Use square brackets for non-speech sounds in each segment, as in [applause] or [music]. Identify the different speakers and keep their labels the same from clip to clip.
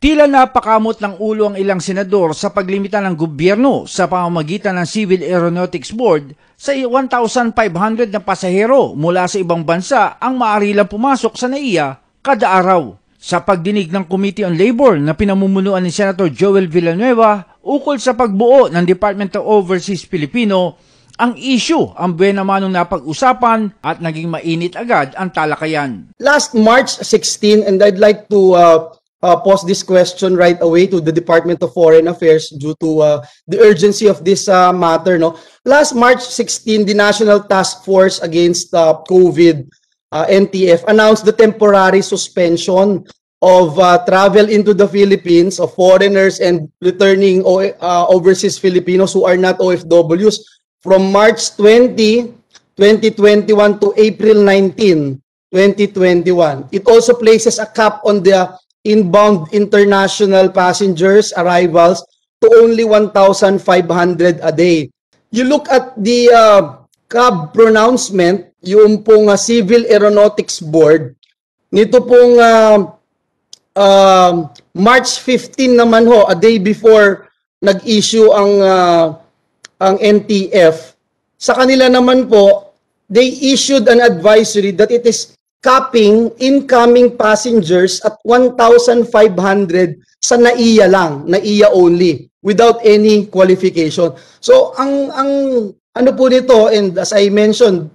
Speaker 1: Tila napakamot ng ulo ang ilang senador sa paglimita ng gobyerno sa pamamagitan ng Civil Aeronautics Board sa 1,500 na pasahero mula sa ibang bansa ang maaari lang pumasok sa NAIA kada araw. Sa pagdinig ng Committee on Labor na pinamumunuan ni Senator Joel Villanueva ukol sa pagbuo ng Department of Overseas Filipino, ang issue ang buena manong napag-usapan at naging mainit agad ang talakayan.
Speaker 2: Last March 16, and I'd like to uh, uh, pose this question right away to the Department of Foreign Affairs due to uh, the urgency of this uh, matter. No, last March 16, the National Task Force Against uh, COVID uh, (NTF) announced the temporary suspension of uh, travel into the Philippines of foreigners and returning o uh, overseas Filipinos who are not OFWs from March 20, 2021 to April 19, 2021. It also places a cap on the inbound international passengers arrivals to only 1,500 a day. You look at the uh, CAB pronouncement, yung pong uh, Civil Aeronautics Board, nito pong uh, uh, March 15 naman ho, a day before nag-issue ang uh, ang NTF, sa kanila naman po, they issued an advisory that it is capping incoming passengers at 1,500 sa NAIA lang, NAIA only, without any qualification. So, ang, ang ano po nito, and as I mentioned,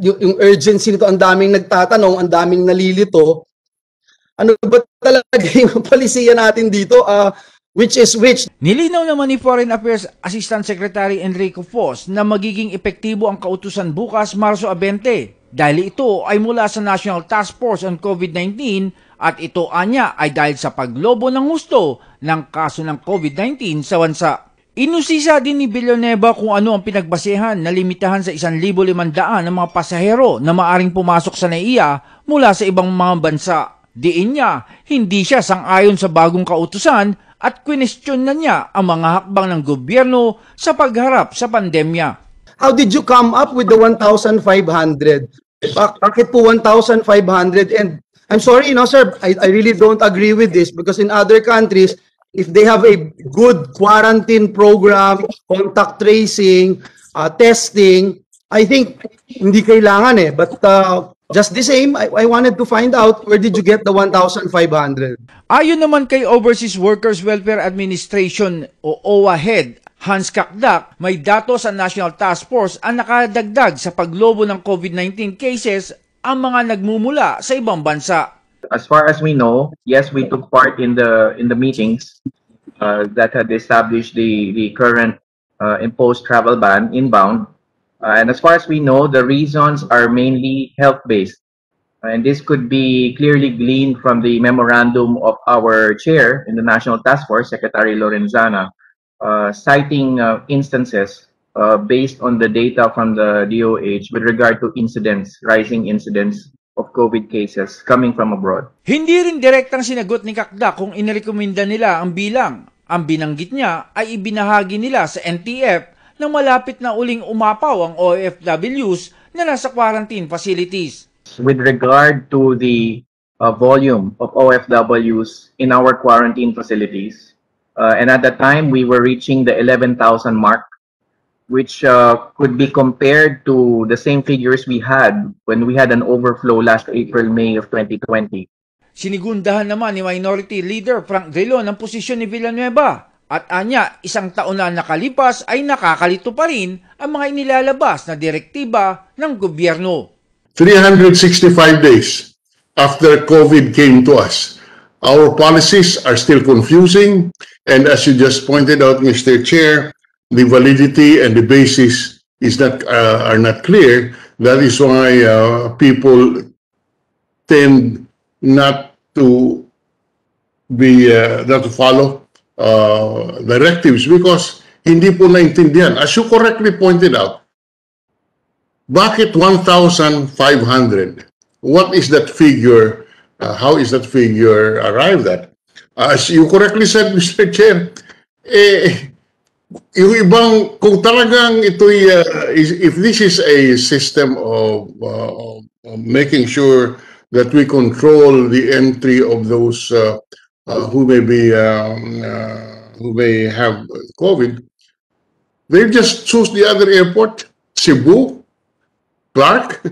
Speaker 2: yung, yung urgency nito, ang daming nagtatanong, ang daming nalilito, ano ba talaga [laughs] yung polisiya natin dito? Uh, which is which?
Speaker 1: Nilinaw naman ni Foreign Affairs Assistant Secretary Enrico Fos na magiging epektibo ang kautusan bukas Marso 20 dahil ito ay mula sa National Task Force on COVID-19 at ito anya ay dahil sa paglobo ng gusto ng kaso ng COVID-19 sa bansa. Inusisa din ni Villanueva kung ano ang pinagbasehan na limitahan sa 1,500 ng mga pasahero na maaring pumasok sa NAIA mula sa ibang mga bansa. Diin niya, hindi siya sang-ayon sa bagong kautusan at kwinestyon na niya ang mga hakbang ng gobyerno sa pagharap sa pandemya.
Speaker 2: How did you come up with the 1,500? Bakit po 1,500? And I'm sorry, you know, sir, I, I really don't agree with this because in other countries, if they have a good quarantine program, contact tracing, uh, testing, I think hindi kailangan eh. But uh, just the same, I, I wanted to find out where did you get the 1,500?
Speaker 1: Ayon naman kay Overseas Workers Welfare Administration o OWA head, Hans Kakdak, may datos sa National Task Force ang nakadagdag sa paglobo ng COVID-19 cases ang mga nagmumula sa ibang bansa.
Speaker 3: As far as we know, yes, we took part in the in the meetings uh, that had established the the current uh, imposed travel ban inbound. Uh, and as far as we know, the reasons are mainly health-based. And this could be clearly gleaned from the memorandum of our chair in the National Task Force, Secretary Lorenzana, uh, citing uh, instances uh, based on the data from the DOH with regard to incidents, rising incidents of COVID cases coming from abroad.
Speaker 1: Hindi rin direktang sinagot ni Kakda kung inirekomenda nila ang bilang. Ang binanggit niya ay ibinahagi nila sa NTF na malapit na uling umapaw ang OFWs na nasa quarantine facilities.
Speaker 3: With regard to the uh, volume of OFWs in our quarantine facilities, Uh, and at the time, we were reaching the 11,000 mark, which uh, could be compared to the same figures we had when we had an overflow last April, May of 2020.
Speaker 1: Sinigundahan naman ni Minority Leader Frank Drilon ang posisyon ni Villanueva at anya isang taon na nakalipas ay nakakalito pa rin ang mga inilalabas na direktiba ng gobyerno.
Speaker 4: 365 days after COVID came to us, our policies are still confusing And as you just pointed out, Mr. Chair, the validity and the basis is not uh, are not clear. That is why uh, people tend not to be uh, not to follow uh, directives because hindi po naintindihan. As you correctly pointed out, bakit 1,500? What is that figure? Uh, how is that figure arrived at? As you correctly said, Mr. Chair, eh, yung ibang, kung talagang uh, if this is a system of, uh, of making sure that we control the entry of those uh, uh, who may be um, uh, who may have COVID, they just choose the other airport, Cebu, Clark,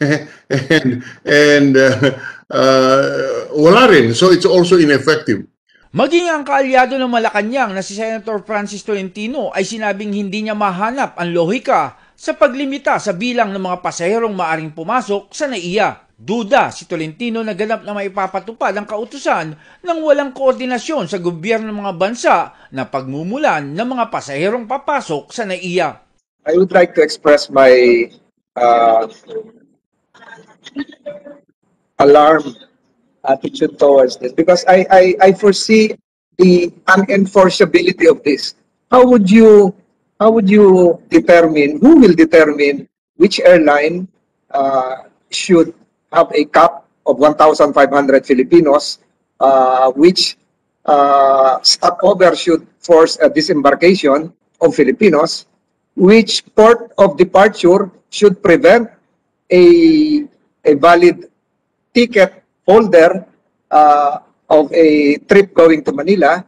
Speaker 4: [laughs] and and uh, uh, wala rin. So it's also ineffective.
Speaker 1: Maging ang kaalyado ng Malacanang na si Senator Francis Tolentino ay sinabing hindi niya mahanap ang lohika sa paglimita sa bilang ng mga pasaherong maaring pumasok sa NAIA. Duda si Tolentino na ganap na maipapatupad ang kautusan ng walang koordinasyon sa gobyerno ng mga bansa na pagmumulan ng mga pasaherong papasok sa NAIA.
Speaker 5: I would like to express my uh, alarm attitude towards this because I, I, I foresee the unenforceability of this. How would you how would you determine who will determine which airline uh, should have a cap of 1,500 Filipinos, uh, which uh, stopover should force a disembarkation of Filipinos, which port of departure should prevent a, a valid ticket holder uh, of a trip going to Manila,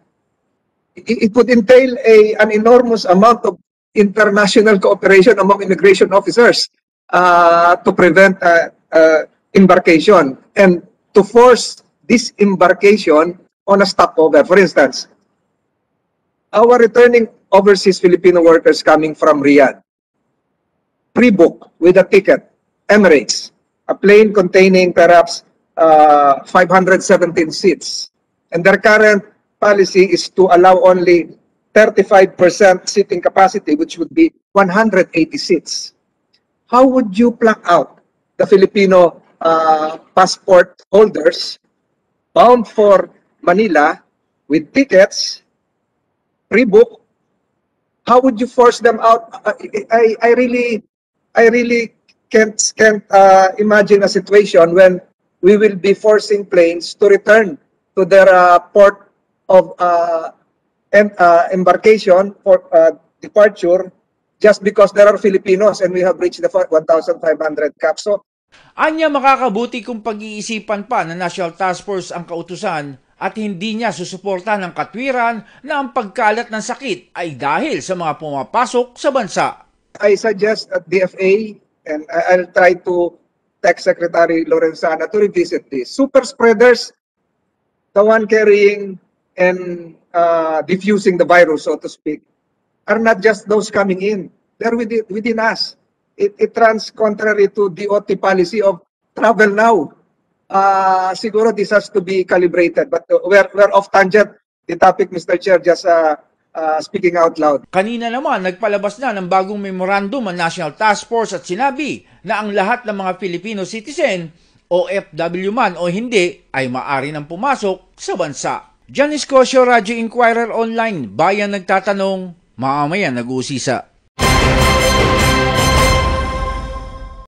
Speaker 5: it, it would entail a, an enormous amount of international cooperation among immigration officers uh, to prevent uh, uh, embarkation and to force this embarkation on a stopover. For instance, our returning overseas Filipino workers coming from Riyadh pre-book with a ticket, Emirates, a plane containing perhaps uh, 517 seats. And their current policy is to allow only 35% seating capacity, which would be 180 seats. How would you pluck out the Filipino uh, passport holders bound for Manila with tickets, pre-book? How would you force them out? I, I, I really, I really can't can't uh, imagine a situation when we will be forcing planes to return to their uh, port of uh, em- uh, embarkation or uh, departure just because there are Filipinos and we have reached the 1,500 cap. So
Speaker 1: Anya makakabuti kung pag-iisipan pa ng National Task Force ang kautusan at hindi niya susuporta ng katwiran na ang pagkalat ng sakit ay dahil sa mga pumapasok sa bansa.
Speaker 5: I suggest at DFA and I- I'll try to text Secretary Lorenzana to revisit this. Super spreaders, the one carrying and uh, diffusing the virus, so to speak, are not just those coming in. They're within, within us. It, it runs contrary to DOT policy of travel now. Uh, siguro this has to be calibrated. But we're, we're off tangent. The topic, Mr. Chair, just uh, uh, speaking out loud.
Speaker 1: Kanina naman nagpalabas na ng bagong memorandum ang National Task Force at sinabi na ang lahat ng mga Filipino citizen, OFW man o hindi, ay maari nang pumasok sa bansa. Janice Cosio, Radyo Inquirer Online, Bayan Nagtatanong, mamaya nag-uusisa.